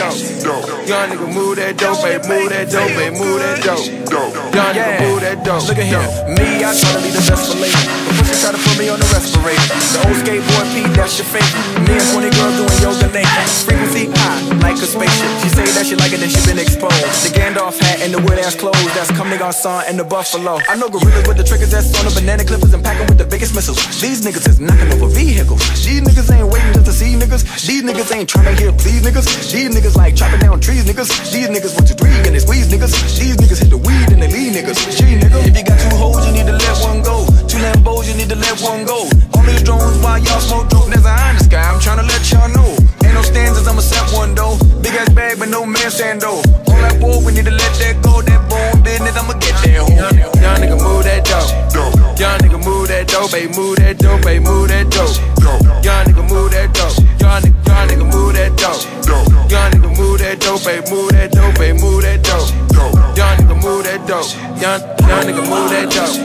Young nigga move that dope, babe, move that dope, babe, move that dope. Young nigga move that dope. Look at here, me, I try to lead the best for later. But pussy try to put me on the respirator. The old skateboard P, that's your fake. Me and 20 girls doing yoga naked. Frequency high, like a spaceship. She say that she like it, then she been exposed. The Gandalf hat and the weird ass clothes. That's coming on son and the buffalo. I know gorillas with the triggers that's on the banana clippers and packing with the biggest missiles. These niggas is knocking over vehicles. These niggas ain't waiting just to see niggas. These niggas ain't trying to hear please niggas. These niggas like chopping down trees niggas. These niggas want to three and they squeeze niggas. These niggas hit the weed and they leave niggas. G nigga. If you got two hoes, you need to let one go. Two Lambos, you need to let one go. All these drones while y'all smoke dope. There's an eye in the sky. I'm trying to let y'all know. Ain't no stanzas, I'ma set one though. Big ass bag, but no man stand though. All that boy, we need to let that go. That bone business, I'ma get that hoe. Young nigga move that dope. Young nigga move that dope, babe, move that dope, babe, move that dope. Young nigga move that dope. Young nigga, young nigga move that dope. Young nigga move that dope, babe, move that dope, babe, move that dope. Young nigga move that dope. Young, young nigga move that dope.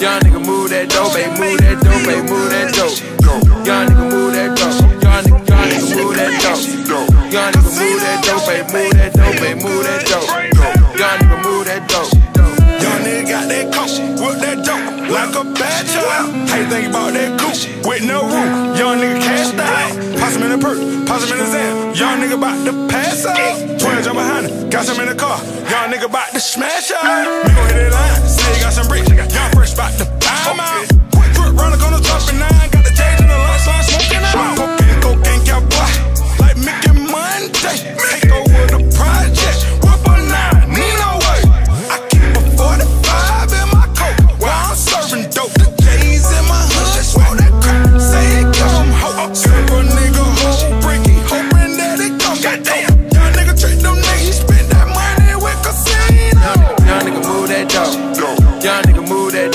Young nigga move that dope, babe, move that dope, babe, move that dope. Young nigga move that dope. Young nigga, young nigga move that dope. Young nigga move that dope, babe, move that dope, babe, move that dope. Young nigga move that dope. Young nigga got that coat, whip that dope, like a bad child. How think about that coupe with no roof? Young nigga. The perk, in the Xan. Young nigga bout to pass out. Twin jump behind it, got some in the car. Young nigga bout to smash out.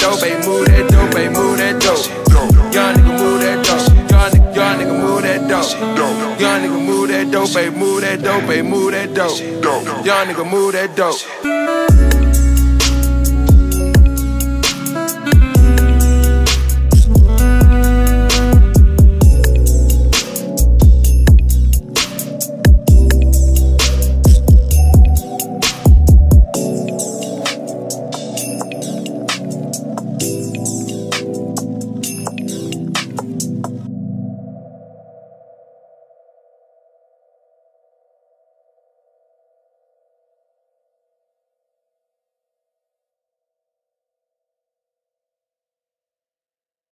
Dope, babe, move that dope, babe, move that dope. Young nigga move that dope. Young nigga, young nigga move that dope. Young nigga move that dope, babe, move that dope, babe, move that dope. Young nigga move that dope.